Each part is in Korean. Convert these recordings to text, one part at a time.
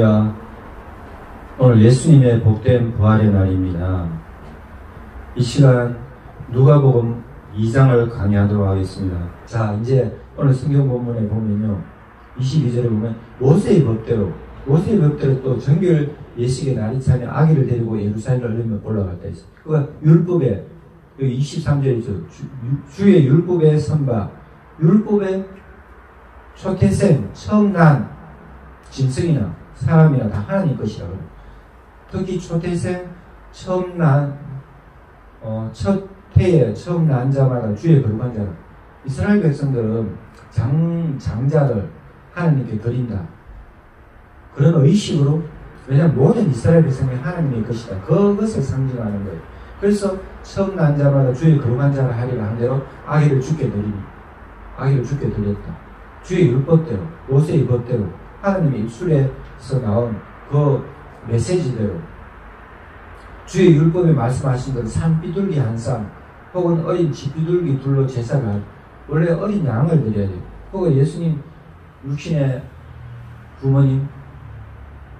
할렐루야. 오늘 예수님의 복된 부활의 날입니다. 이 시간 누가복음 2장을 강의하도록 하겠습니다. 자, 이제 오늘 성경 본문에 보면요. 22절에 보면 모세의 법대로 모세의 법대로 또 정결 예식의 날이 차면 아기를 데리고 예루살렘을 올라갔다 했어. 그가 율법에 23절에 있어. 주, 의 율법의 선바 율법의 초태생 처음 난 짐승이나 사람이나 다 하나님 것이라고 특히 초태생 처음 난 어, 첫 해에 처음 난 자마다 주의 거룩한 자라 이스라엘 백성들은 장, 장자를 하나님께 드린다. 그런 의식으로 왜냐하면 모든 이스라엘 백성이 하나님의 것이다. 그것을 상징하는 거예요. 그래서 처음 난 자마다 주의 거룩한 자를 하리라 한 대로 아기를 죽게 드리니 아기를 죽게 드렸다. 주의 율법대로 모세의 법대로 하나님의 입술에서 나온 그 메시지대로 주의 율법에 말씀하신 대로 산 비둘기 한 쌍 혹은 어린 집 비둘기 둘로 제사를 할 원래 어린 양을 드려야 돼요. 혹은 예수님 육신의 부모님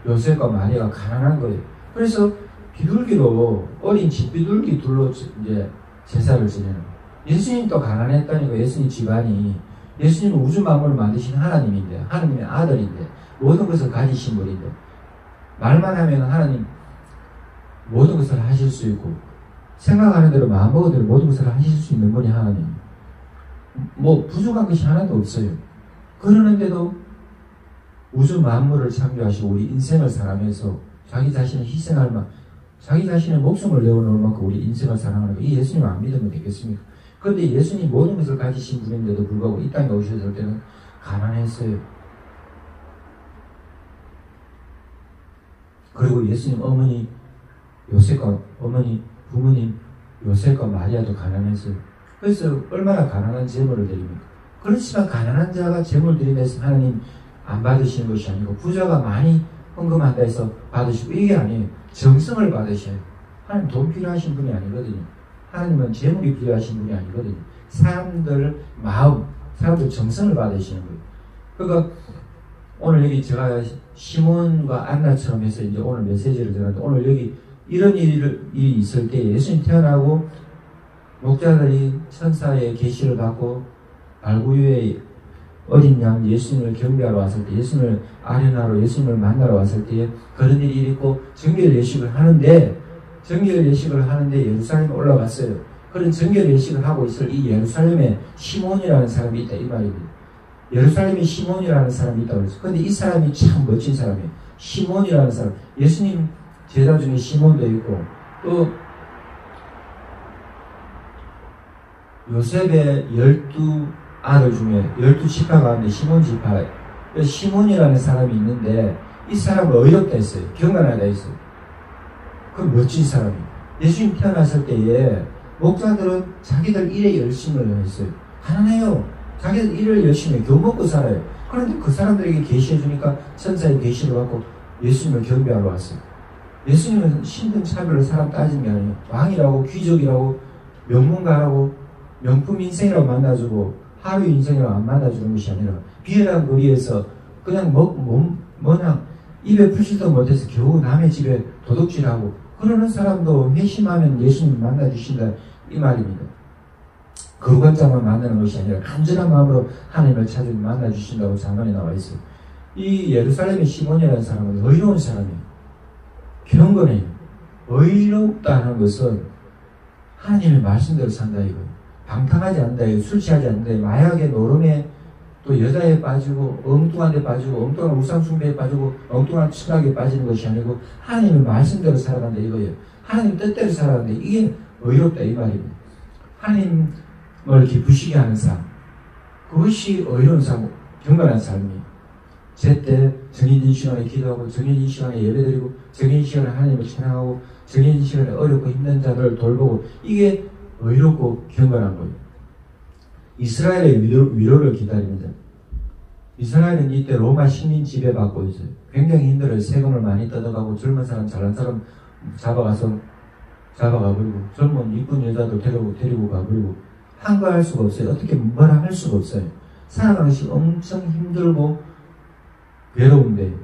요셉과 마리아가 가난한 거예요. 그래서 비둘기로 어린 집 비둘기 둘로 이제 제사를 지내는 예수님도 가난했다니까 예수님 집안이 예수님은 우주 만물을 만드신 하나님인데 하나님의 아들인데 모든 것을 가지신 분인데 말만 하면 하나님 모든 것을 하실 수 있고 생각하는 대로 마음먹은 대로 모든 것을 하실 수 있는 분이 하나님 뭐 부족한 것이 하나도 없어요 그러는데도 우주 만물을 창조하시고 우리 인생을 살아면서 자기 자신을 희생할 만 자기 자신의 목숨을 내어놓을 만큼 우리 인생을 사랑하는 거, 이 예수님 안 믿으면 되겠습니까? 그런데 예수님 모든 것을 가지신 분인데도 불구하고 이 땅에 오셨을 때는 가난했어요. 그리고 예수님 어머니 요셉과 어머니 부모님 요셉과 마리아도 가난했어요. 그래서 얼마나 가난한 재물을 드립니까? 그렇지만 가난한 자가 재물 드리면서 하나님 안 받으시는 것이 아니고 부자가 많이 헌금한다 해서 받으시고 이게 아니에요. 정성을 받으셔야 요 하나님 돈 필요하신 분이 아니거든요. 하나님은 재물이 필요하신 분이 아니거든요. 사람들 마음, 사람들 정성을 받으시는 거예요. 그러니까 오늘 여기 제가 시몬과 안나처럼 해서 이제 오늘 메시지를 전하는데 오늘 여기 이런 일이 있을 때 예수님 태어나고 목자들이 천사의 계시를 받고 발구유에 어린 양 예수님을 경배하러 왔을 때 예수님을 아련하러 예수님을 만나러 왔을 때 그런 일이 있고 정결 예식을 하는데 정결 예식을 하는데 예루살렘에 올라갔어요. 그런 정결 예식을 하고 있을 이 예루살렘에 시몬이라는 사람이 있다 이 말입니다. 예루살렘에 시몬이라는 사람이 있다고 그랬어요. 근데 이 사람이 참 멋진 사람이에요. 시몬이라는 사람. 예수님 제자 중에 시몬도 있고 또 요셉의 열두 아들 중에 열두 지파 가운데 시몬 지파 시몬이라는 사람이 있는데 이 사람은 어이없다 했어요. 경건하다 했어요. 그 멋진 사람이에요. 예수님 태어났을 때에 목자들은 자기들 일에 열심을 했어요. 가난해요. 자기들 일을 열심히 해. 겨우 먹고 살아요. 그런데 그 사람들에게 계시해 주니까 천사의 계시를 받고 예수님을 경배하러 왔어요. 예수님은 신분 차별을 사람 따지는 게 아니에요. 왕이라고 귀족이라고 명문가라고 명품 인생이라고 만나주고 하루 인생이라고 안 만나주는 것이 아니라 비열한 거리에서 그냥 뭐, 뭐, 뭐냐 입에 풀칠도 못해서 겨우 남의 집에 도둑질하고 그러는 사람도 회심하면 예수님 만나주신다 이 말입니다. 거룩한 자만 만나는 것이 아니라 간절한 마음으로 하나님을 찾으면 만나주신다고 장관에 나와 있어요. 이 예루살렘의 시몬이라는 사람은 의로운 사람이에요. 경건해요. 의롭다는 것은 하나님의 말씀대로 산다 이거예요. 방탕하지 않는다 이거예요. 술 취하지 않는다 마약에 노름에 또 여자에 빠지고 엉뚱한 데 빠지고 엉뚱한 우상숭배에 빠지고 엉뚱한 철학에 빠지는 것이 아니고 하나님의 말씀대로 살아간다 이거예요. 하나님 뜻대로 살아간다. 이게 의롭다 이 말입니다. 하나님 을 기쁘시게 하는 삶. 그것이 의로운 삶, 경건한 삶이에요. 제때 정해진 시간에 기도하고 정해진 시간에 예배드리고 정해진 시간에 하나님을 찬양하고 정해진 시간에 어렵고 힘든 자들을 돌보고 이게 의롭고 경건한 거예요. 이스라엘의 위로, 를 기다립니다. 이스라엘은 이때 로마 식민 지배받고 있어요. 굉장히 힘들어요. 세금을 많이 뜯어가고 젊은 사람, 잘난 사람 잡아가서 잡아가버리고 젊은 이쁜 여자들 데리고, 데리고 가버리고 한가할 수가 없어요. 어떻게 뭐라 할 수가 없어요. 살아가는 시 엄청 힘들고 괴로운데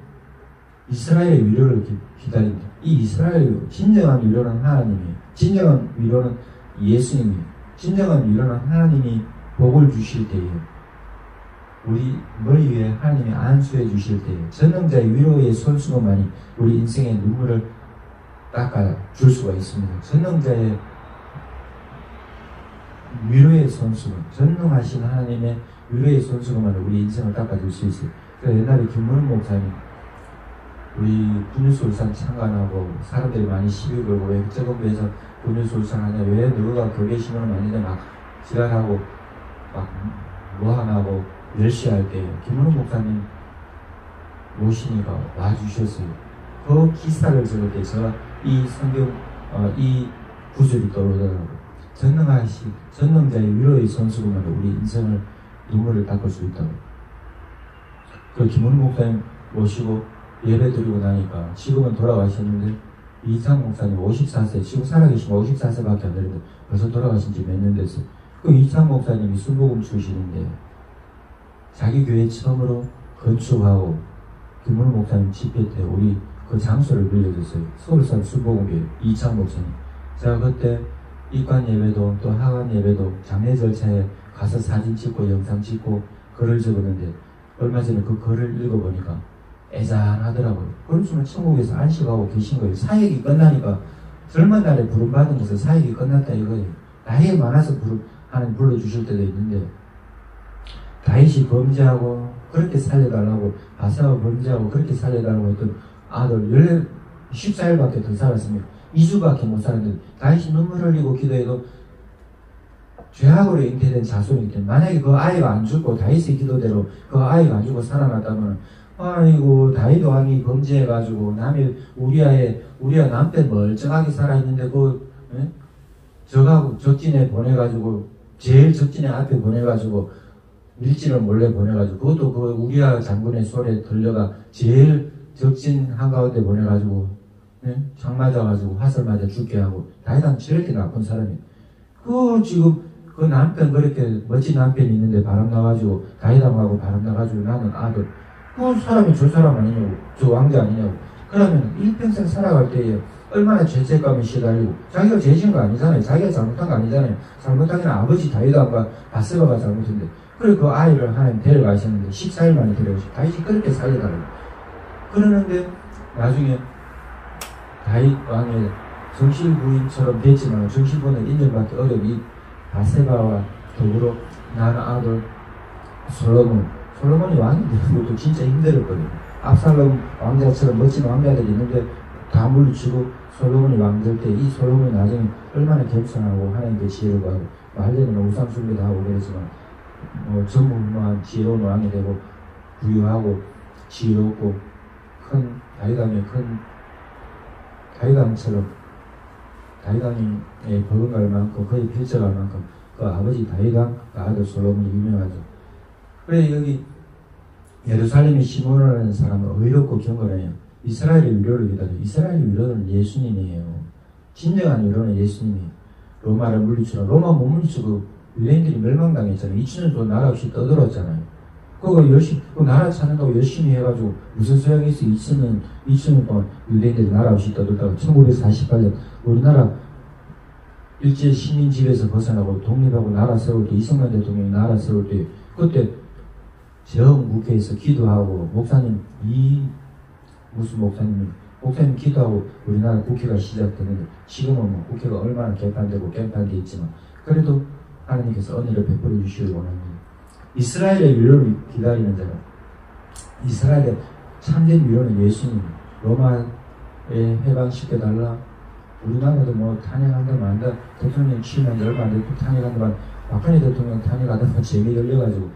이스라엘의 위로를 기, 다립니다. 이 이스라엘 진정한 위로는 하나님이 진정한 위로는 예수님이 진정한 위로는 하나님이 복을 주실 때에 우리 머리 위에 하나님이 안수해 주실 때에 전능자의 위로의 손수건만이 우리 인생의 눈물을 닦아 줄 수가 있습니다. 전능자의 위로의 손수건, 전능하신 하나님의 위로의 손수건만으로 우리 인생을 닦아줄 수 있어요. 그 옛날에 김문훈 목사님 우리 군유술산 참관하고 사람들이 많이 시비 걸고 왜 저건부에서 군유술산 하냐 왜 너가 거기에 신경을 많이 막 지랄하고 막 뭐하나고 멸시할 때 김문호 목사님 모시니까 와주셨어요. 그 기사를 적을 때 제가 이 성경 어, 이 구절이 떠오르더라고요. 전능하시 전능자의 위로의 선수로만 우리 인생을 눈물을 닦을 수 있다고. 그 김문호 목사님 모시고 예배 드리고 나니까 지금은 돌아가셨는데 이상 목사님 54세 지금 살아계시면 54세밖에 안 되는데 벌써 돌아가신 지 몇 년 됐어요. 그 이상 목사님이 순복음 출신인데 자기 교회 처음으로 건축하고 김문 목사님 집회 때 우리 그 장소를 빌려줬어요. 서울산 순복음교회 이창 목사님. 제가 그때 입관 예배도 또 하관 예배도 장례 절차에 가서 사진 찍고 영상 찍고 글을 적었는데 얼마 전에 그 글을 읽어보니까 애잔하더라고요. 그러시면 천국에서 안식하고 계신 거예요. 사역이 끝나니까 젊은 날에 부름받은 것은 사역이 끝났다 이거예요. 나이 많아서 부름, 하는 불러주실 때도 있는데 다윗이 범죄하고 그렇게 살려달라고 바사가 범죄하고 그렇게 살려달라고 했던 아들 14일밖에 더 살았습니다. 2주밖에 못 살았는데 다윗이 눈물 흘리고 기도해도 죄악으로 잉태된 때문에 만약에 그 아이가 안 죽고 다윗의 기도대로 그 아이가 안 죽고 살아났다면 아이고 다윗 왕이 범죄해가지고 남의 우리아의 우리아 남편 멀쩡하게 살아있는데 그 에? 저하고 적진에 보내가지고 제일 적진에 앞에 보내가지고 밀진을 몰래 보내가지고 그것도 그 우리아 장군의 소리에 들려가 제일 적진 한가운데 보내가지고 예? 장 맞아가지고 화살 맞아 죽게 하고 다이단 저렇게 나쁜 사람이 그 지금 그 남편 그렇게 멋진 남편이 있는데 바람 나가지고 다이단하고 바람 나가지고 나는 아들 그 사람이 저 사람 아니냐고 저 왕자 아니냐고 그러면 일평생 살아갈 때에 얼마나 죄책감이 시달리고 자기가 죄진 거 아니잖아요. 자기가 잘못한 거 아니잖아요. 잘못한 게 아버지 다윗과 바세바가 잘못인데 그래 그 아이를 하나님 데려가셨는데 14일 만에 데려오시 다윗이 그렇게 살려달라고 그러는데 나중에 다윗 왕의 정실 부인처럼 됐지만 부인을 인정받기 어려운 바세바와 더불어 나는 아들 솔로몬 솔로몬이 왕이 되는 것도 진짜 힘들었거든요. 압살롬 왕자처럼 멋진 왕자들이 있는데 다 물리치고 솔로몬이 왕될 때 이 솔로몬이 나중에 얼마나 겸손하고 하나님께 지혜를 구하고 말대로 우상 숭배도 하고 그랬지만 뭐 전무후무한 지혜로운 왕이 되고 부유하고 지혜롭고 큰 다이당의 큰 다이당처럼 다이당의 버금갈 만큼 거의 필적할 만큼 그 아버지 다이당 그 아들 솔로몬이 유명하죠. 그래 여기 예루살렘의 시몬이라는 사람은 의롭고 경건해요. 이스라엘의 위로를 기다려. 이스라엘의 위로는 예수님이에요. 진정한 위로는 예수님이에요. 로마를 물리치라. 로마 못 물리치고 유대인들이 멸망당했잖아요. 2000년 동안 나라 없이 떠들었잖아요. 그거 열심히, 그 나라 찾는다고 열심히 해가지고 무슨 소용이 있어? 2000년, 2000년 동안 유대인들이 나라 없이 떠들다가 1948년 우리나라 일제 시민 집에서 벗어나고 독립하고 나라 세울 때 이승만 대통령이 나라 세울 때 그때 정국회에서 기도하고 목사님 이 무슨 목사님 목사님 기도하고 우리나라 국회가 시작되는데 지금은 뭐 국회가 얼마나 개판되고 개판돼 있지만 그래도 하나님께서 은혜를 베풀어 주시길 원합니다. 이스라엘의 위로를 기다리는 자는 이스라엘의 참된 위로는 예수님 로마에 해방시켜 달라 우리나라도 뭐 탄핵한다 만다 대통령 취임한 지 얼마 안 됐고 탄핵한다 박근혜 대통령 탄핵하다가 재미 열려가지고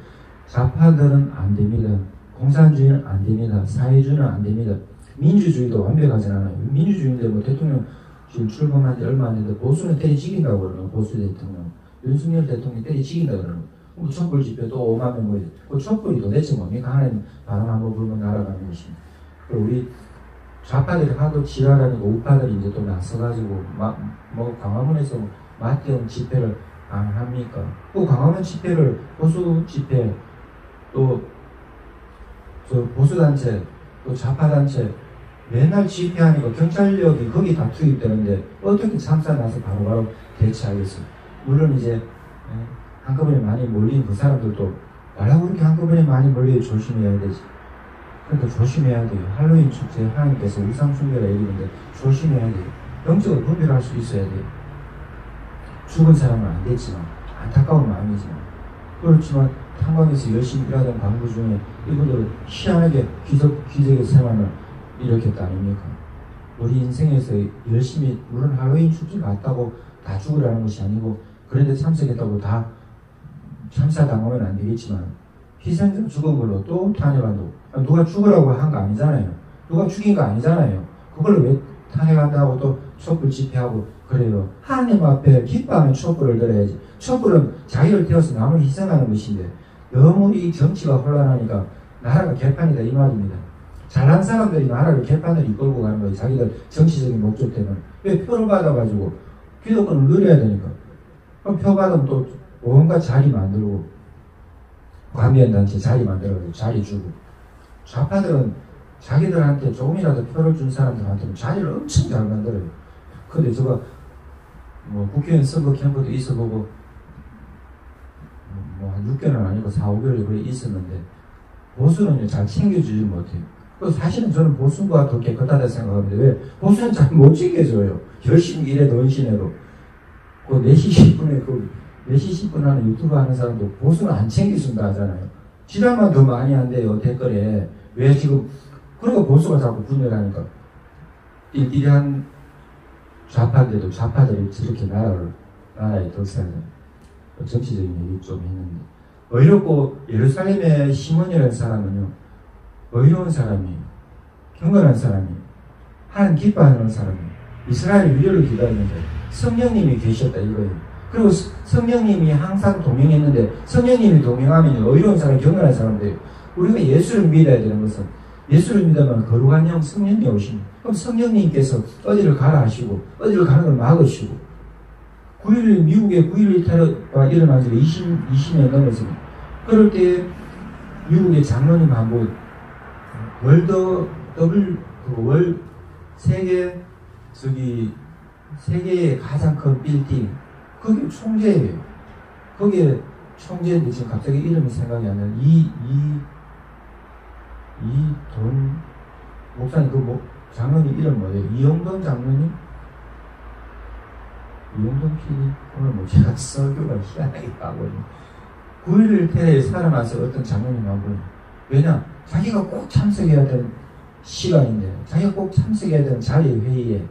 좌파들은 안 됩니다. 공산주의는 안 됩니다. 사회주의는 안 됩니다. 민주주의도 완벽하지 않아요. 민주주의인데 뭐 대통령 지금 출범한 지 얼마 안 됐는데 보수는 때리지긴다고 그러는 보수 대통령. 윤석열 대통령이 때리지긴다고 그러는 뭐 촛불 집회도 5만 명 모이죠. 그 촛불이 도대체 뭡니까? 하나님 바람 한번 불면 날아가는 것입니다. 우리 좌파들이 하도 지랄하니까 우파들이 이제 또 나서가지고 막, 뭐 광화문에서 맞대응 집회를 안 합니까? 또 광화문 집회를 보수 집회 또 보수단체, 또 좌파단체, 맨날 집회하니까 경찰력이 거기 다 투입되는데 어떻게 참사 나서 바로바로 대처하겠어요. 물론 이제 예, 한꺼번에 많이 몰린 그 사람들도 말라고 그렇게 한꺼번에 많이 몰려 조심해야 되지. 그러니까 조심해야 돼요. 할로윈 축제 하나님께서 우상 숭배라 얘기는데 조심해야 돼요. 영적으로 분별할 수 있어야 돼요. 죽은 사람은 안 됐지만 안타까운 마음이지만 그렇지만 탄광에서 열심히 일하던 광부 중에 이분들은 희한하게 기적, 기적의 생활을 일으켰다 아닙니까? 우리 인생에서 열심히 물론 할로윈 축제 갔다고 다 죽으라는 것이 아니고 그런데 참석했다고 다 참사 당하면 안 되겠지만 희생자 죽은 걸로 또 탄핵한다고 누가 죽으라고 한 거 아니잖아요. 누가 죽인 거 아니잖아요. 그걸로 왜 탄핵한다고 또 촛불 집회하고 그래요. 하나님 앞에 기뻐하는 촛불을 들어야지. 촛불은 자기를 태워서 남을 희생하는 것인데 너무 이 정치가 혼란하니까 나라가 개판이다 이 말입니다. 잘난 사람들이 나라를 개판을 이끌고 가는 거예요. 자기들 정치적인 목적 때문에. 왜 표를 받아가지고 기득권을 누려야 되니까. 그럼 표 받으면 또 온갖 자리 만들고 관계연단체 자리 만들어가지고 자리 주고 좌파들은 자기들한테 조금이라도 표를 준 사람들한테는 자리를 엄청 잘 만들어요. 근데 저거 뭐 국회의원 선거 캠프도 있어보고 뭐 한 6개월 아니고 4, 5개월 그래 있었는데 보수는 잘 챙겨주지 못해요. 그 사실은 저는 보수가 더 깨끗하다 생각합니다. 왜? 보수는 잘 못 챙겨줘요. 열심히 일해도 은신해도. 그 4시 10분에 그 4시 10분 하는 유튜브 하는 사람도 보수는 안 챙겨준다 하잖아요. 지랄만 더 많이 한대요, 댓글에. 왜 지금, 그러니까 보수가 자꾸 분열하니까. 이러한 좌파인데도 좌파들이 저렇게 나라를, 나라에 덕사하는 정치적인 얘기 좀 했는데. 어이롭고 예루살렘의 시몬이라는 사람은요, 어이로운 사람이에요. 경건한 사람이에요. 하나님 기뻐하는 사람이에요. 이스라엘 위로를 기다리는데 성령님이 계셨다 이거예요. 그리고 성령님이 항상 동행했는데 성령님이 동행하면 어이로운 사람, 경건한 사람 돼요. 우리가 예수를 믿어야 되는 것은 예수를 믿으면 거룩한 영 성령이 오십니다. 그럼 성령님께서 어디를 가라 하시고 어디를 가는 걸 막으시고 9일 미국에 9.11 테러가 일어난 지 20, 20년 넘었습니다. 그럴 때 미국의 장로님 한분 월드 더블 그월 세계 저기 세계의 가장 큰 빌딩 거기 총재예요. 거기에 총재인데 지금 갑자기 이름이 생각이 안 나요. 이, 이, 이 돈, 목사님 그 뭐, 장로님 이름 뭐예요? 이영돈 장로님? 이영돈 PD? 오늘 뭐 제가 설교가 희한하게 까고 있네. 9.11 테러에 살아나서 어떤 장로님 하고 왜냐? 자기가 꼭 참석해야 되는 시간인데, 자기가 꼭 참석해야 되는 자리 회의에.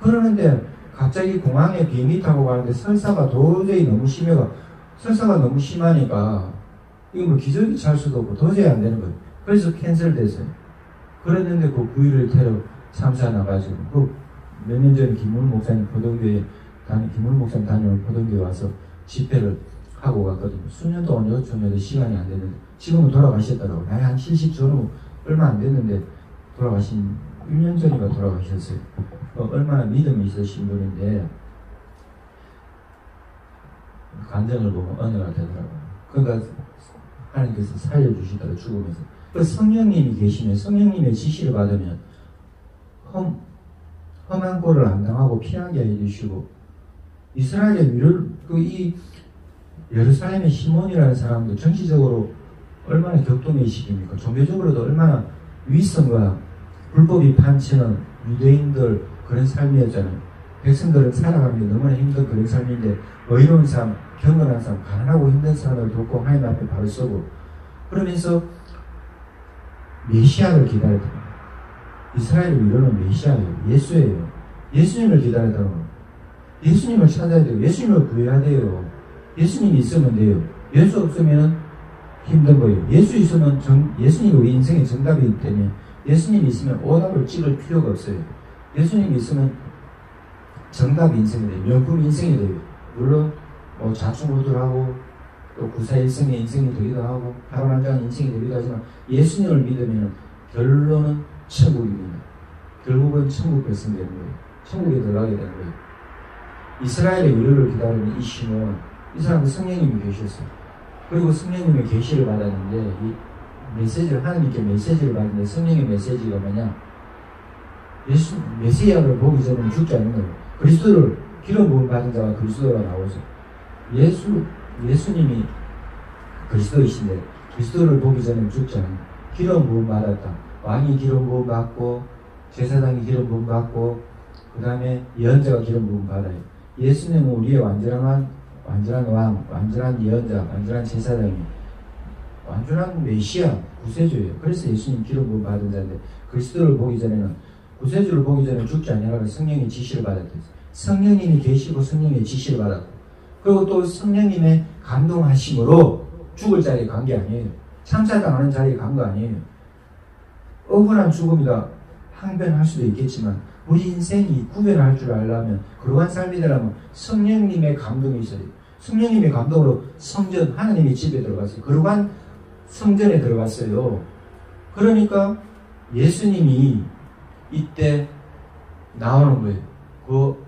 그러는데, 갑자기 공항에 비행기 타고 가는데 설사가 도저히 너무 심해가, 설사가 너무 심하니까, 이거 뭐 기저귀 찰 수도 없고 도저히 안 되는 거예요. 그래서 캔슬됐어요. 그랬는데 그 9.11 테러 참사 나가지고, 그 몇 년 전에 김문 목사님 포동교회, 다니, 김문 목사님 다녀온 포동교회 와서 집회를 하고 갔거든요. 수년 동안 요청해도 시간이 안 되는데, 지금은 돌아가셨더라고요. 한70 저는 얼마 안 됐는데 돌아가신 1년 전인가 돌아가셨어요. 어, 얼마나 믿음이 있으신 분인데 간증을 보면 은혜가 되더라고요. 그러니까 하나님께서 살려주시더라고요. 죽으면서. 그 성령님이 계시면 성령님의 지시를 받으면 험, 험한 꼴을 안 당하고 피하게 해주시고 이스라엘의 위를 그이 예루살렘의 시몬이라는 사람도 정치적으로 얼마나 격동의식입니까? 종교적으로도 얼마나 위선과 불법이 판치는 유대인들 그런 삶이었잖아요. 백성들은 살아가는 게 너무나 힘든 그런 삶인데 의로운 삶, 경건한 삶, 가난하고 힘든 삶을 돕고 하나님 앞에 바로 서고 그러면서 메시아를 기다렸다. 이스라엘의 위로는 메시아예요. 예수예요. 예수님을 기다렸다는 거. 예수님을 찾아야 돼요. 예수님을 구해야 돼요. 예수님이 있으면 돼요. 예수 없으면 힘든 거예요. 예수 있으면 정, 예수님이 우리 인생의 정답이기 때문에 예수님이 있으면 오답을 찍을 필요가 없어요. 예수님이 있으면 정답 인생이 돼요. 명품 인생이 돼요. 물론 뭐 자충우돌하고 또 구사일생의 인생이 되기도 하고 파란한장 인생이 되기도 하지만 예수님을 믿으면 결론은 천국입니다. 결국은 천국 백성 되는 거예요. 천국에 들어가게 되는 거예요. 이스라엘의 위로를 기다리는 이 시몬 이 사람은 성령님이 계셨어요. 그리고 성령님의 계시를 받았는데 이 메시지를 하나님께 메시지를 받는데 성령의 메시지가 뭐냐? 예수, 메시아를 보기 전에 죽지 않는 거예요. 그리스도를 기름 부음 받은 자가 그리스도가 나오죠. 예수, 예수님이 그리스도이신데 그리스도를 보기 전에 죽지 않는 기름 부음 받았다. 왕이 기름 부음 받고 제사장이 기름 부음 받고 그 다음에 예언자가 기름 부음 받아요. 예수님은 우리의 완전한 완전한 왕, 완전한 예언자, 완전한 제사장이 완전한 메시아, 구세주예요. 그래서 예수님 기름 받은 자인데 그리스도를 보기 전에는 구세주를 보기 전에 죽지 아니하고 성령의 지시를 받았대. 성령님이 계시고 성령의 지시를 받았고 그리고 또 성령님의 감동하심으로 죽을 자리에 간 게 아니에요. 참사당하는 자리에 간 거 아니에요. 억울한 죽음이다 항변할 수도 있겠지만 우리 인생이 구별할 줄 알려면 그러한 삶이 되려면 성령님의 감동이 있어야 돼요. 성령님의 감동으로 성전 하나님의 집에 들어갔어요. 그러한 성전에 들어갔어요. 그러니까 예수님이 이때 나오는 거예요. 그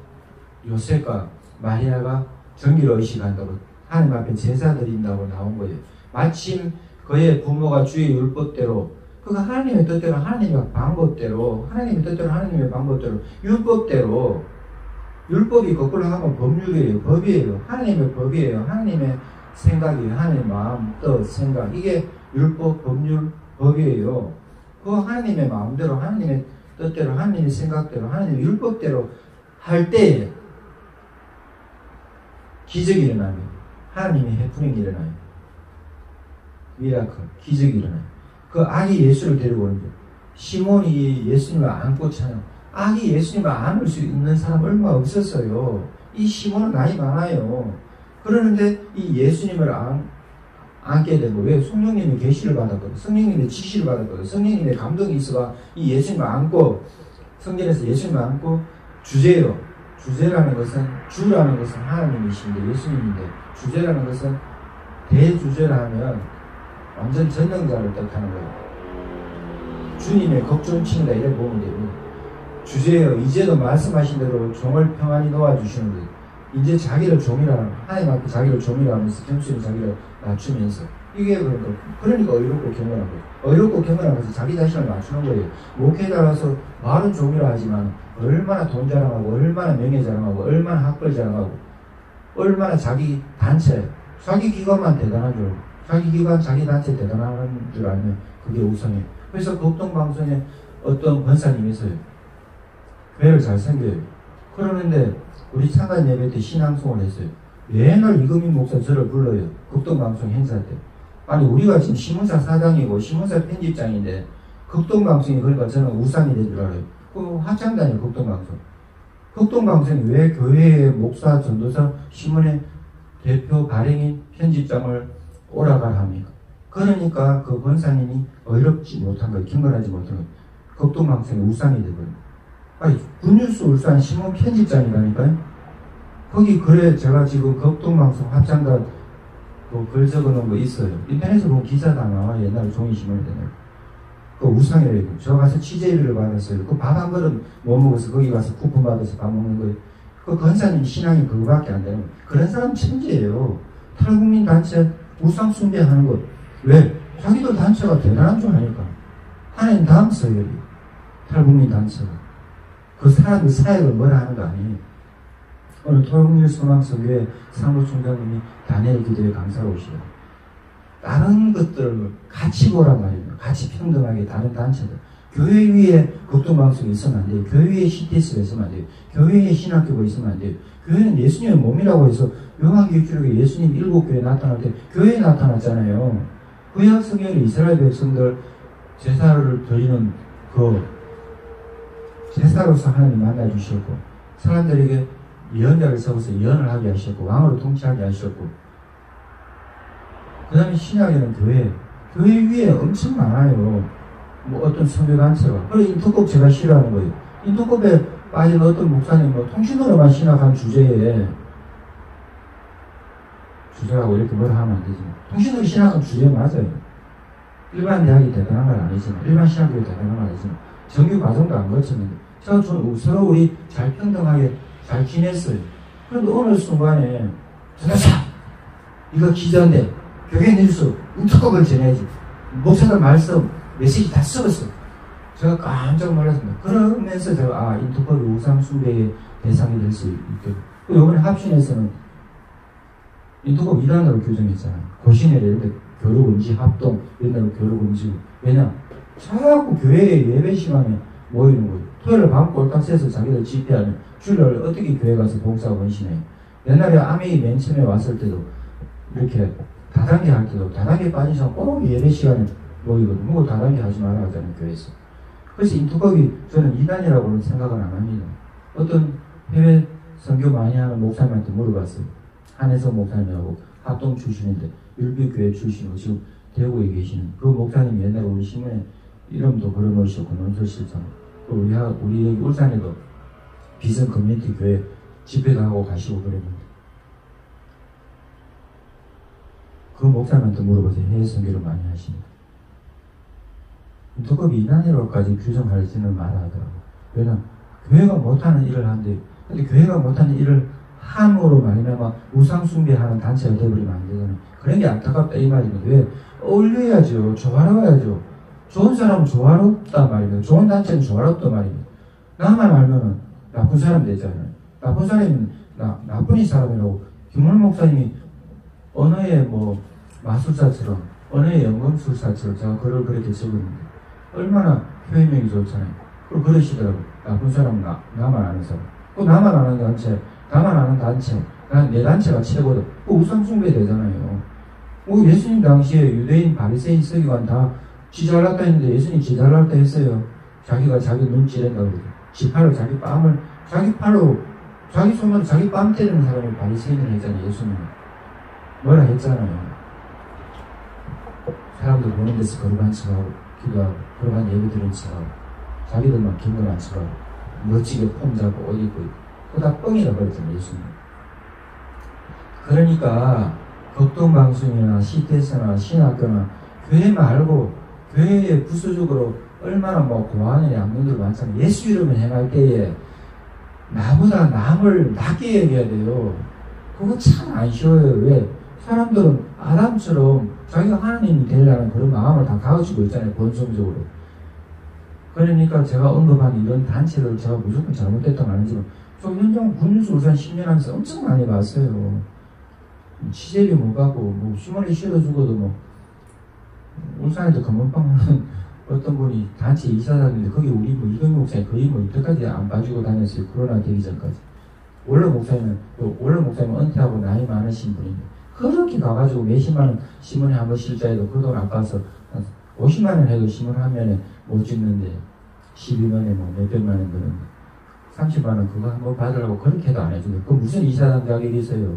요셉과 마리아가 정기를 의식한다고 하나님 앞에 제사 드린다고 나온 거예요. 마침 그의 부모가 주의 율법대로 그가 하나님의 뜻대로 하나님의 방법대로 하나님의 뜻대로 하나님의 방법대로 율법대로 율법이 거꾸로 하면 법률이에요. 법이에요. 하나님의 법이에요. 하나님의 생각이에요. 하나님의 마음, 뜻, 생각. 이게 율법, 법률, 법이에요. 그 하나님의 마음대로, 하나님의 뜻대로, 하나님의 생각대로, 하나님의 율법대로 할 때에 기적이 일어나요. 하나님의 해프닝이 일어나요. miracle, 기적이 일어나요. 그 아기 예수를 데리고 오는 거예요. 시므온이 예수님을 안고 찬양. 아기 예수님을 안을 수 있는 사람 얼마 없었어요. 이 시몬은 나이 많아요. 그러는데 이 예수님을 안, 안게 되고 왜 성령님의 계시를 받았거든 성령님의 지시를 받았거든 성령님의 감동이 있어가 이 예수님을 안고 성전에서 예수님을 안고 주제요 주제라는 것은 주라는 것은 하나님이신데 예수님인데 주제라는 것은 대주제라 하면 완전 전능자를 뜻하는 거예요. 주님의 걱정친다 이래 보면 됩니다. 주제요 이제도 말씀하신 대로 종을 평안히 놓아주시는 거예요. 이제 자기를 종이라 하나님 앞에 자기를 종이라 하면서 겸손히 자기를 낮추면서 이게 그러니까 그러니까 어이롭고 경건한 거예요. 어이롭고 경건하면서 자기 자신을 맞추는 거예요. 목회자라서 말은 종이라 하지만 얼마나 돈 자랑하고 얼마나 명예 자랑하고 얼마나 학벌 자랑하고 얼마나 자기 단체 자기 기관만 대단한 줄 자기 기관 자기 단체 대단한 줄 알면 그게 우선이에요. 그래서 극동방송에 어떤 권사님이 있어요. 배를 잘 생겨요. 그러는데 우리 창간 예배 때 신앙송을 했어요. 맨날 이금희 목사 저를 불러요. 극동방송 행사 때. 아니 우리가 지금 신문사 사장이고 신문사 편집장인데 극동방송이 그러니까 저는 우산이 된 줄 알아요. 그 화창단이에요 극동방송. 극동방송이 왜 교회의 목사, 전도사, 신문의 대표 발행인 편집장을 오라가 합니까? 그러니까 그 권사님이 어렵지 못한 거예요. 경건하지 못한 거예요. 극동방송이 우산이 되버려요. 아니, 굿뉴스 울산 신문 편집장이라니까요. 거기 그래 제가 지금 극동방송 합창단 뭐글 적어놓은 거 있어요. 인터넷에 보면 기사 다 나와 옛날 종이신문에 되는 그 우상이래요. 저 가서 취재비를 받았어요. 그 밥 한 그릇 못 먹어서 거기 가서 쿠폰 받아서 밥 먹는 거예요. 그 건사님 신앙이 그거밖에 안 되는 거예요. 그런 사람 천재예요. 탈국민 단체 우상 숭배하는 것. 왜? 자기도 단체가 대단한 줄 아니까. 하나님 다음 서열이 탈국민 단체가. 그 사람의 사역을 뭐라 하는 거 아니에요. 오늘 토요일 소망서교회 사무총장님이 다니엘 기도에 강사로 오시요 다른 것들을 같이 보란 말이에요. 같이 평등하게 다른 단체들. 교회 위에 극동방송이 있으면 안 돼요. 교회 위에 CTS가 있으면 안 돼요. 교회 에 신학교가 있으면 안 돼요. 교회는 예수님의 몸이라고 해서 요한계시록에 예수님 일곱 교회 나타날 때 교회에 나타났잖아요. 구약 성경에 이스라엘 백성들 제사를 드리는 그 제사로서 하나님 만나 주셨고 사람들에게 예언자를 세워서 예언을 하게 하셨고 왕으로 통치하게 하셨고 그 다음에 신약에는 교회 교회 위에 엄청 많아요. 뭐 어떤 선교단체가. 그래 인터컵 제가 싫어하는 거예요. 인터컵에 빠진 어떤 목사님 뭐 통신으로만 신학한 주제에 주제라고 이렇게 뭐라 하면 안 되지. 통신으로 신학한 주제 맞아요. 일반 대학이 대단한 건 아니지만 일반 신학교이 대단한 건 아니지만 정규 과정도 안 거쳤는데 저, 저, 서로 우리 잘 평등하게 잘 지냈어요. 그런데 어느 순간에 전화사 이거 기자인데 교회 뉴스 인터컵을 전해야지 목사들 말씀 메시지 다 썩었어. 제가 깜짝 놀랐습니다. 그러면서 제가 아 인터폴 우상 숭배의 대상이 될 수 있게. 이번에 합신에서는 인터폴 이단으로 규정했잖아요. 고신에 이렇게 교류금지 합동 데로 교류금지. 왜냐? 자꾸 교회에 예배 시간에 모이는 거예요. 토요일 밤 꼴딱 새서 자기들 집회하는 주일날 어떻게 교회 가서 봉사하고 헌신해요. 옛날에 아메이 맨 처음에 왔을 때도 이렇게 다단계 할 때도 다단계 빠진 사람 꼭 예배 시간에 모이거든요. 뭐 다단계 하지 말아 하잖아요, 교회에서. 그래서 인투각이 저는 이단이라고는 생각을 안 합니다. 어떤 해외 선교 많이 하는 목사님한테 물어봤어요. 한혜성 목사님하고 합동 출신인데 율비교회 출신이고 지금 대구에 계시는 그 목사님이 옛날에 우리 신문에 이름도 걸어놓으셨고 논설실장 우리 우리 여기 울산에도 비전 커뮤니티 교회 집회도 하고 가시고 그랬는데 그 목사님한테 물어보세요. 해외 선교를 많이 하십니다. 두껍이 이난이로까지 규정하지는 말아야 하더라고. 왜냐 교회가 못하는 일을 하는데 근데 교회가 못하는 일을 함으로 말미암아 우상숭배하는 단체가 되어버리면 안 되잖아요. 그런 게 안타깝다 이 말입니다. 왜? 어울려야죠. 조화로워야죠. 좋은 사람은 조화롭다 말입니다. 좋은 단체는 조화롭다 말입니다. 나만 알면은 나쁜 사람 되잖아요. 나쁜 사람은 나, 나쁜 이 사람이라고 김원 목사님이 언어의 뭐 마술사처럼 언어의 연금술사처럼 제가 글을 그렇게 적었는데 얼마나 표현력이 좋잖아요. 그걸 그러시더라고요. 나쁜 사람은 나, 나만 아는 사람. 또 나만 아는 단체, 나만 아는 단체, 난 내 단체가 최고다. 그 우상숭배 되잖아요. 뭐 예수님 당시에 유대인 바리새인 서기관 다 지잘났다 했는데 예수님 지잘났다 했어요. 자기가 자기 눈 찌른다고 그러죠. 지팔로 자기 뺨을 자기 팔로 자기 손으로 자기 뺨 때리는 사람을 바리새인을 했잖아요. 예수님 뭐라 했잖아요. 사람들 보는 데서 거룩한 척하고 기도하고 거룩한 예배 드는 척하고 자기들만 기도한 척하고 멋지게 폼 잡고 옷 입고 그거 다 뻥이라 그랬잖아요. 예수님. 그러니까 극동방송이나 시태서나 신학교나 교회 말고 교회에 부수적으로 얼마나 뭐 고하는 양면들 많잖아요. 예수 이름을 행할 때에 나보다 남을 낮게 얘기해야 돼요. 그거 참 안 쉬워요. 왜? 사람들은 아담처럼 자기가 하나님이 되려는 그런 마음을 다 가지고 있잖아요. 본성적으로. 그러니까 제가 언급한 이런 단체를 제가 무조건 잘못됐다고 아니지만 저 현장 군유수 울산 10년 하면서 엄청 많이 봤어요. 취재비 못 받고 뭐 휴머니 실어 주고도 뭐 울산에도 검은빵 하는 어떤 분이 단체 이사장인데 거기 우리 뭐 이경 목사님 거의 뭐 이때까지 안 봐주고 다녔어요. 코로나 되기 전까지. 원래 목사님은 원래 목사님은 은퇴하고 나이 많으신 분인데 그렇게 가가지고 몇십만 원 신문에 한 번 실자해도 그 돈 아까워서 50만 원 해도 신문 화면에 못 찍는데 12만에 뭐 몇백만 원 드는데 30만 원 그거 한 번 받으라고 그렇게 해도 안 해주고 그 무슨 이사장 자격이 있어요.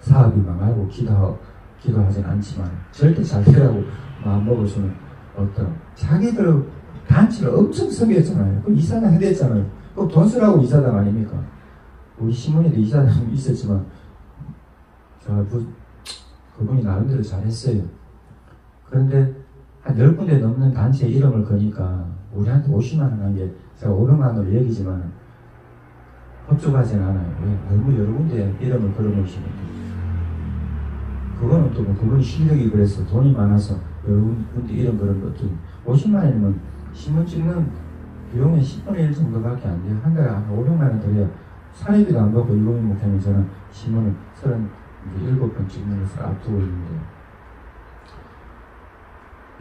사업이 망하고 기도, 기도하진 않지만 절대 잘 되라고 수는 없더라. 자기들 단체를 엄청 섬겼잖아요. 그 이사장 됐잖아요. 그돈 쓰라고 이사장 아닙니까? 우리 신문에도 이사장 있었지만 저 그, 그분이 나름대로 잘했어요. 그런데 한 10군데 넘는 단체 이름을 거니까 우리한테 50만원 한 게 제가 500만원을 얘기지만 법조하진 않아요. 왜? 너무 여러 군데 이름을 걸어놓으시는데 그거는 또 뭐 그분이 실력이 그래서 돈이 많아서 여러 군데 이름 걸은 것도 50만 원이면 신문 찍는 비용은 10분의 1 정도밖에 안 돼요. 한 달에 한 500만원 드려야 사례비도 안 받고 일곱인 목사님 저는 신문을 37번 찍는 것을 앞두고 있는데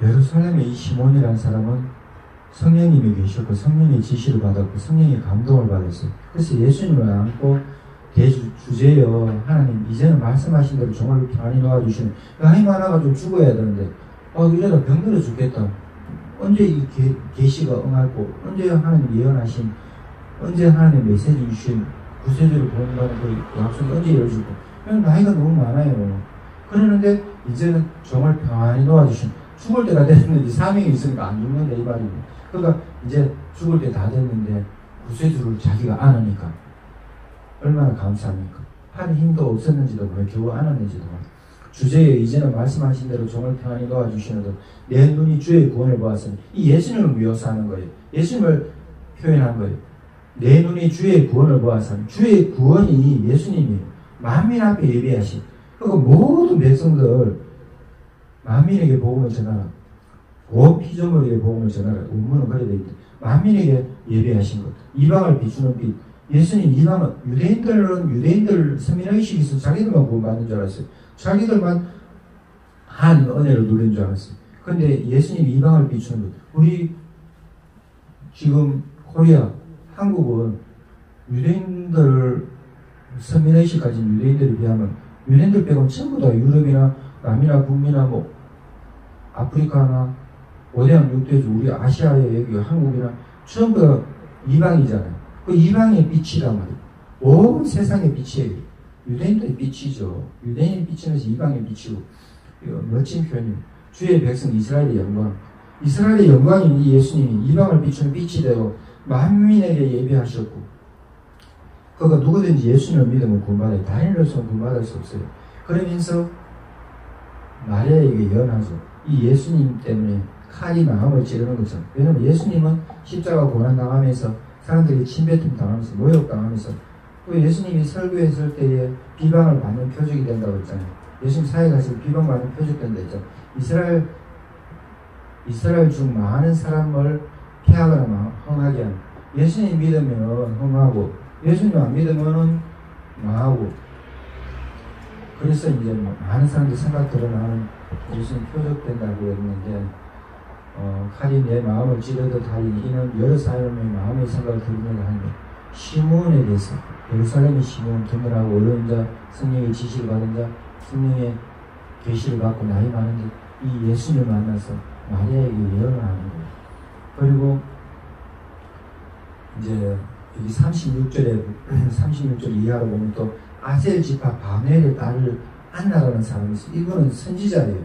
예루살렘의 이 시몬이라는 사람은 성령님이 계셨고 성령의 지시를 받았고 성령의 감동을 받았어요. 그래서 예수님을 안고 대주제여 하나님 이제는 말씀하신 대로 정말 편안히 놓아주시는 나이 많아가지고 죽어야 되는데 어 이러다 병들어 죽겠다. 언제 이 계, 계시가 응하고 언제 하나님 예언하신 언제 하나님 메시지 주신 구세주를 보는다는 그 약속이 언제 이루어지고 나이가 너무 많아요. 그러는데 이제는 정말 평안히 놓아주신 죽을 때가 됐는데 사명이 있으니까 안 죽는다 이 말입니다. 그러니까 이제 죽을 때 다 됐는데 구세주를 자기가 안으니까 얼마나 감사합니까? 한 힘도 없었는지도 모르고 겨우 안았는지도 주제에 이제는 말씀하신 대로 종을 평안히 도와주시는 내 눈이 주의 구원을 보았으니 이 예수님을 묘사하는 거예요. 예수님을 표현한 거예요. 내 눈이 주의 구원을 보았으니 주의 구원이 예수님이 만민 앞에 예비하신 그리고 모든 백성들 만민에게 복음을 전하라. 온 피조물에게 복음을 전하라. 원문은 그래야 되겠다. 만민에게 예배하신 것. 이방을 비추는 빛. 예수님 이방은 유대인들은 유대인들 서민의식이 있어 자기들만 구원 받는 줄 알았어요. 자기들만 한 은혜를 누린 줄 알았어요. 근데 예수님 이방을 비추는 것. 우리 지금 코리아, 한국은 유대인들 서민의식 가진 유대인들에 비하면 유대인들 빼고는 전부 다 유럽이나 남이나 북미나 뭐 아프리카나 오대양 육대주 우리 아시아의 여기 한국이나 전부 다 이방이잖아요. 그 이방의 빛이란 말이에요. 온 세상의 빛이에요. 유대인들의 빛이죠. 유대인의 빛이면서 이방의 빛이고 멋진 표현이에요. 주의 백성 이스라엘의 영광. 이스라엘의 영광인 이 예수님이 이방을 비추는 빛이 되고 만민에게 예배하셨고 그러니까 누구든지 예수님을 믿으면 구원받아요. 다인으로서는 구원받을 수 없어요. 그러면서 마리아에게 연하죠. 이 예수님 때문에 칼이 마음을 찌르는 거죠. 왜냐면 예수님은 십자가 고난 당하면서 사람들이 침뱉음 당하면서 모욕당하면서 또 예수님이 설교했을 때에 비방을 받는 표적이 된다고 했잖아요. 예수님 사회 가서 비방받는 표적 된다 했죠. 이스라엘 이스라엘 중 많은 사람을 피하거나 흥하게 하는 예수님 믿으면 흥하고 예수님 안 믿으면은 망하고 그래서 이제 뭐 많은 사람들이 생각들어 나는 예수님 표적된다고 했는데 어, 칼이 내 마음을 찌르듯 하니 이는 여러 사람의 마음의 생각을 들으려고 하는데 시몬에 대해서 예루살렘의 시몬 드물하고 어려운 자 성령의 지시를 받은 자 성령의 계시를 받고 나이 많은데 이 예수님을 만나서 마리아에게 예언을 하는 거예요. 그리고 이제 여기 36절에 36절 이하로 보면 또 아셀 지파 바네를 딸을 안나라는 사람이 있어요. 이거는 선지자예요.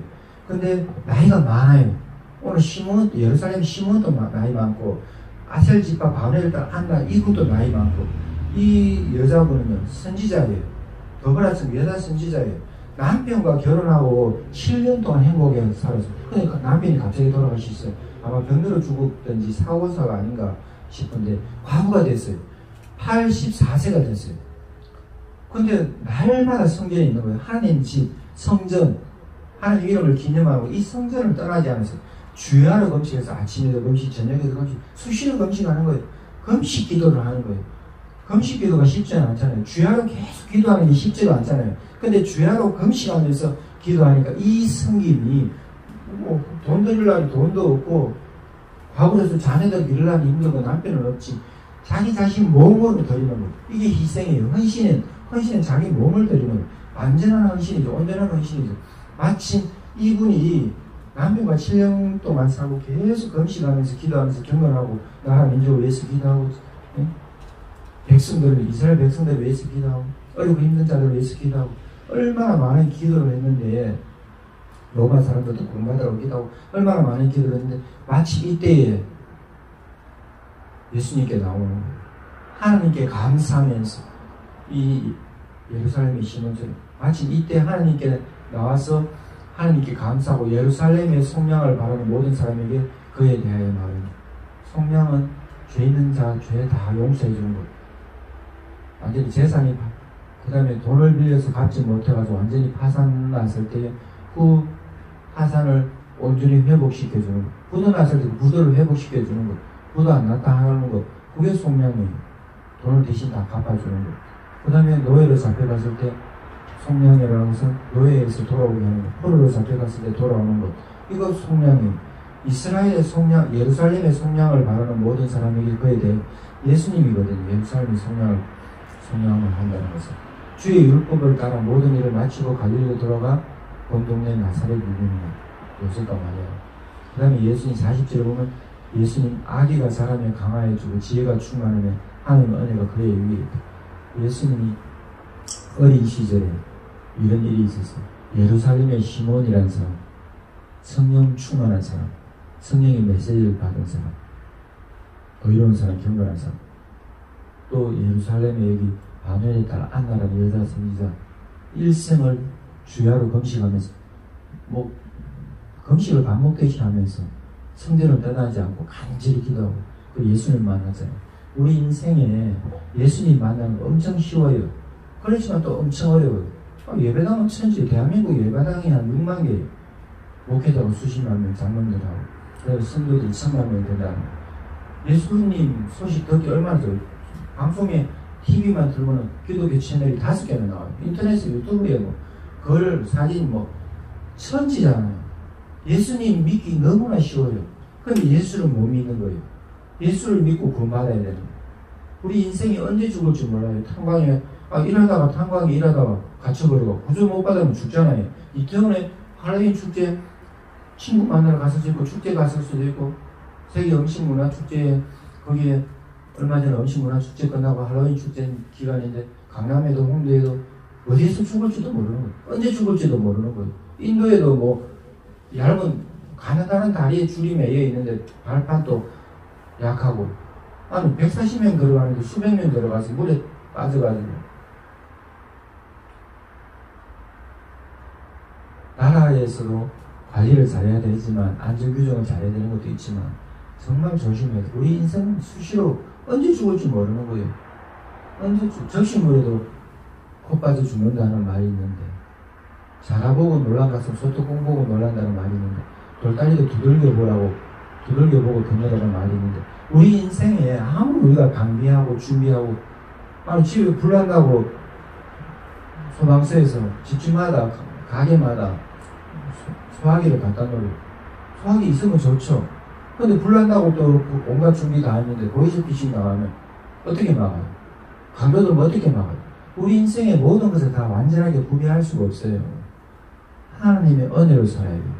근데 나이가 많아요. 오늘 시몬 예루살렘 시몬도 나이 많고 아셀 지파 바네를 딸 안나 이것도 나이 많고 이 여자분은요 선지자예요. 더불어서 여자 선지자예요. 남편과 결혼하고 7년 동안 행복하게 살았어요. 그러니까 남편이 갑자기 돌아가셨어요. 아마 병들어 죽었든지 사고사가 아닌가 싶은데 과부가 됐어요. 84세가 됐어요. 근데 날마다 성전에 있는 거예요. 하나님 집, 성전, 하나님 이름을 기념하고 이 성전을 떠나지 않았어요. 주야로 금식해서 아침에도 금식, 저녁에도 금식, 수시로 금식하는 거예요. 금식 기도를 하는 거예요. 금식 기도가 쉽지는 않잖아요. 주야로 계속 기도하는 게 쉽지가 않잖아요. 근데 주야로 금식하면서 기도하니까 이 성김이 뭐돈 들일 날이 돈도 없고 과거에서 자녀들 기르려니 힘들고 남편은 없지. 자기 자신 몸으로 드리는 거. 이게 희생이에요. 헌신은, 헌신은 자기 몸을 드리는 거. 완전한 헌신이죠. 온전한 헌신이죠. 마침 이분이 남편과 7년 동안 살고 계속 금식하면서 기도하면서 경건하고 나라 민족을 위해서 기도하고 예? 백성들을 이스라엘 백성들을 위해서 기도하고 어리고 힘든 자들을 위해서 기도하고 얼마나 많은 기도를 했는데 로마 사람들도 공부하다고 기도하고 얼마나 많은 기도를 했는데 마치 이때에 예수님께 나오는 거예요. 하나님께 감사하면서 이 예루살렘의 시몬처럼 마치 이때 하나님께 나와서 하나님께 감사하고 예루살렘의 성량을 바라는 모든 사람에게 그에 대하여 말합니다. 성량은 죄 있는 자 죄 다 용서해 주는 것. 완전히 재산이 그 다음에 돈을 빌려서 갚지 못해가지고 완전히 파산 났을 때 그 파산을 온전히 회복시켜주는 것. 부도 났을 때 부도를 회복시켜주는 것. 부도 안 났다 하는 것. 그게 속량이에요. 돈을 대신 다 갚아주는 것. 그 다음에 노예로 잡혀갔을 때 것은 노예에서 돌아오게 하는 것. 포로로 잡혀갔을 때 돌아오는 것. 이거 속량이에요. 이스라엘의 속량, 예루살렘의 속량을 바라는 모든 사람에게 그에 대해 예수님이거든요. 예루살렘의 속량을, 속량을 한다는 것은. 주의 율법을 따라 모든 일을 마치고 갈릴리로 돌아가 본 동네 나사렛 유명한 요새가 말이에요. 그 다음에 예수님 40절에 보면 예수님 아기가 사람에 강화해주고 지혜가 충만하면 하나님 은혜가 그의 위에 있다. 예수님이 어린 시절에 이런 일이 있었어요. 예루살렘의 시몬이라는 사람, 성령 충만한 사람, 성령의 메시지를 받은 사람, 의로운 사람, 경건한 사람, 또 예루살렘에 여기 바늘에 따라 안나라는 여자 선지자 일생을 주야로 금식하면서 뭐 금식을 반복되시 하면서 성전을 떠나지 않고 간절히 기도하고 그 예수님 만나잖아요. 우리 인생에 예수님 만나는 거 엄청 쉬워요. 그렇지만 또 엄청 어려워요. 아, 예배당은 천지 대한민국 예배당이 한 6만 개예요. 목회자가 수십만 명, 장로들하고. 그래서 성도들이 천만 명이 된다는 예수님 소식 듣기 얼마나 좋아요. 방송에 TV만 틀면 기독교 채널이 다섯 개나 나와요. 인터넷에 유튜브에 뭐, 글, 사진 뭐, 천지잖아요. 예수님 믿기 너무나 쉬워요. 근데 예수를 못 믿는 거예요. 예수를 믿고 구원받아야 되는 거예요. 우리 인생이 언제 죽을지 몰라요. 탄광에, 아, 일하다가 탄광에 일하다가 갇혀버리고 구조 못 받으면 죽잖아요. 이태원에 할로윈 축제 친구 만나러 갔을 수도 축제 갔을 수도 있고 세계 음식문화 축제에 거기에 얼마 전에 음식문화 축제 끝나고 할로윈 축제 기간인데 강남에도 홍대에도 어디에서 죽을지도 모르는 거예요. 언제 죽을지도 모르는 거예요. 인도에도 뭐 얇은 가느다란 다리에 줄이 매여 있는데 발판도 약하고 아니 140명 들어가는데 수백 명 들어가서 물에 빠져가지고 나라에서도 관리를 잘해야 되지만 안전 규정을 잘해야 되는 것도 있지만 정말 조심해야 돼. 우리 인생은 수시로 언제 죽을지 모르는 거예요. 언제 죽, 적신물에도 코 빠져 죽는다는 말이 있는데 자라보고 놀란 가서 소뚜껑 보고 놀란다는 말이 있는데 돌다리도 두들겨 보라고 두들겨 보고 견뎌라는 말이 있는데 우리 인생에 아무리 우리가 강비하고 준비하고 아니 집에 불난다고 소방서에서 집주마다 가게마다 소화기를 갖다 놓으려 소화기 있으면 좋죠 근데 불난다고 또 온갖 준비 다 했는데 보이스 피싱 나가면 어떻게 막아요? 강도들은 어떻게 막아요? 우리 인생의 모든 것을 다 완전하게 구비할 수가 없어요. 하나님의 은혜로 살아야 돼요.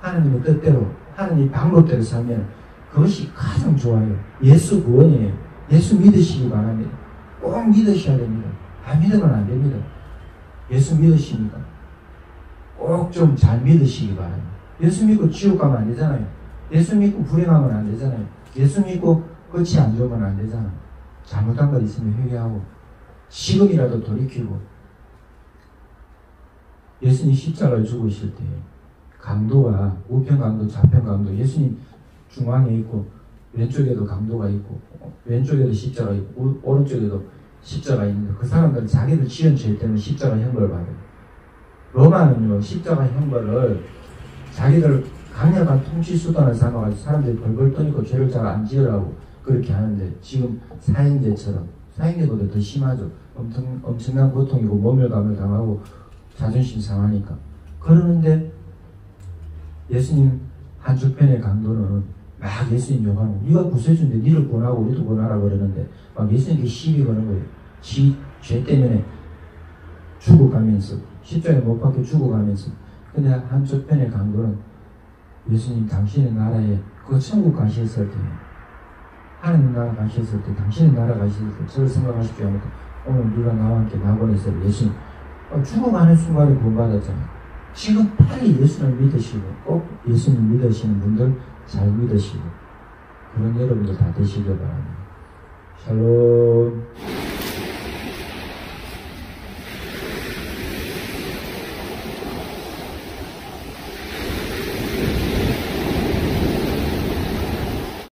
하나님의 뜻대로, 하나님의 방법대로 살면 그것이 가장 좋아요. 예수 구원이에요. 예수 믿으시기 바랍니다. 꼭 믿으셔야 됩니다. 안 믿으면 안 됩니다. 예수 믿으십니까? 꼭 좀 잘 믿으시기 바랍니다. 예수 믿고 지옥 가면 안 되잖아요. 예수 믿고 불행하면 안 되잖아요. 예수 믿고 끝이 안 좋으면 안 되잖아요. 잘못한 것 있으면 회개하고 지금이라도 돌이키고 예수님 십자가를 죽으실 때 강도가 우편 강도, 좌편 강도 예수님 중앙에 있고 왼쪽에도 강도가 있고 왼쪽에도 십자가 있고 오른쪽에도 십자가 있는데 그 사람들은 자기들 지은 죄 때문에 십자가 형벌을 받아요. 로마는요 십자가 형벌을 자기들 강력한 통치 수단을 삼아가지고 사람들이 벌벌 떠니까 죄를 잘 안 지으라고 그렇게 하는데 지금 사형제처럼 사형제보다 더 심하죠. 엄청, 엄청난 고통이고 모멸감을 당하고 자존심 상하니까. 그러는데 예수님 한쪽편의 강도는 막 예수님 욕하는 네가 구세주인데 니를 권하고 우리도 권하라 그러는데 막 예수님께 시비 거는 거예요. 지 죄 때문에 죽어가면서 십자가에 못 박혀 죽어가면서 근데 한쪽편의 강도는 예수님 당신의 나라에 그 천국 가셨을 때 하나님 나라 가셨을 때 당신의 나라 가셨을 때 저를 생각하십시오 하니까 오늘 네가 나와 함께 낙원에서 예수님 어, 죽어가는 순간에 구원받았잖아요. 지금 빨리 예수를 믿으시고 꼭 예수님 믿으시는 분들 잘 믿으시고 그런 여러분들 다 되시길 바랍니다. 샬롬